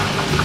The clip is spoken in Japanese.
you